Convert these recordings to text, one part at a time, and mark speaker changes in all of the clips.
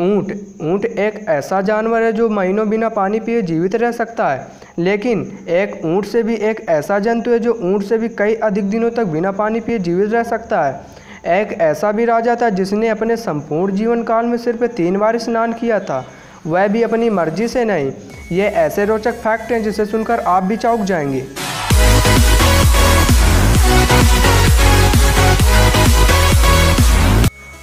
Speaker 1: ऊँट ऊँट एक ऐसा जानवर है जो महीनों बिना पानी पिए जीवित रह सकता है, लेकिन एक ऊँट से भी एक ऐसा जंतु है जो ऊँट से भी कई अधिक दिनों तक बिना पानी पिए जीवित रह सकता है। एक ऐसा भी राजा था जिसने अपने संपूर्ण जीवन काल में सिर्फ़ तीन बार स्नान किया था। वह भी अपनी मर्ज़ी से नहीं, ये ऐसे रोचक फैक्ट हैं जिसे सुनकर आप भी चौंक जाएँगे।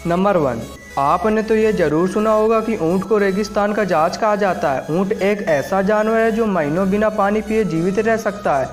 Speaker 1: नंबर वन आपने तो ये ज़रूर सुना होगा कि ऊँट को रेगिस्तान का जहाज़ कहा जाता है। ऊँट एक ऐसा जानवर है जो महीनों बिना पानी पिए जीवित रह सकता है।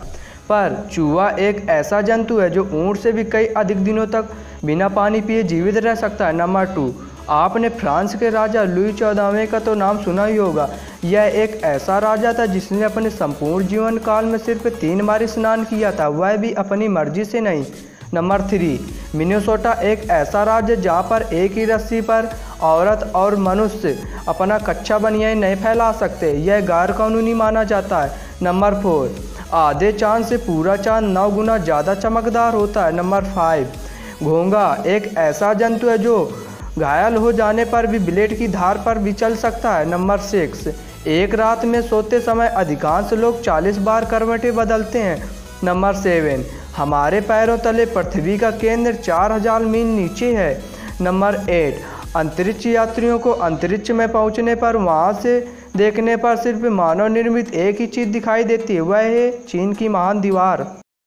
Speaker 1: पर चूहा एक ऐसा जंतु है जो ऊँट से भी कई अधिक दिनों तक बिना पानी पिए जीवित रह सकता है। नंबर टू, आपने फ्रांस के राजा लुई चौदहवें का तो नाम सुना ही होगा। यह एक ऐसा राजा था जिसने अपने संपूर्ण जीवन काल में सिर्फ़ तीन बार स्नान किया था। वह भी अपनी मर्ज़ी से नहीं। नंबर थ्री मिनेसोटा एक ऐसा राज्य जहाँ पर एक ही रस्सी पर औरत और मनुष्य अपना कच्चा बनियाई नहीं फैला सकते। यह गैर कानूनी माना जाता है। नंबर फोर, आधे चाँद से पूरा चाँद नौ गुना ज़्यादा चमकदार होता है। नंबर फाइव घोंगा एक ऐसा जंतु है जो घायल हो जाने पर भी ब्लेड की धार पर भी चल सकता है। नंबर सिक्स, एक रात में सोते समय अधिकांश लोग 40 बार करवटें बदलते हैं। नंबर सेवन हमारे पैरों तले पृथ्वी का केंद्र 4000 मील नीचे है। नंबर एट अंतरिक्ष यात्रियों को अंतरिक्ष में पहुँचने पर, वहाँ से देखने पर सिर्फ़ मानव निर्मित एक ही चीज़ दिखाई देती है वह है चीन की महान दीवार।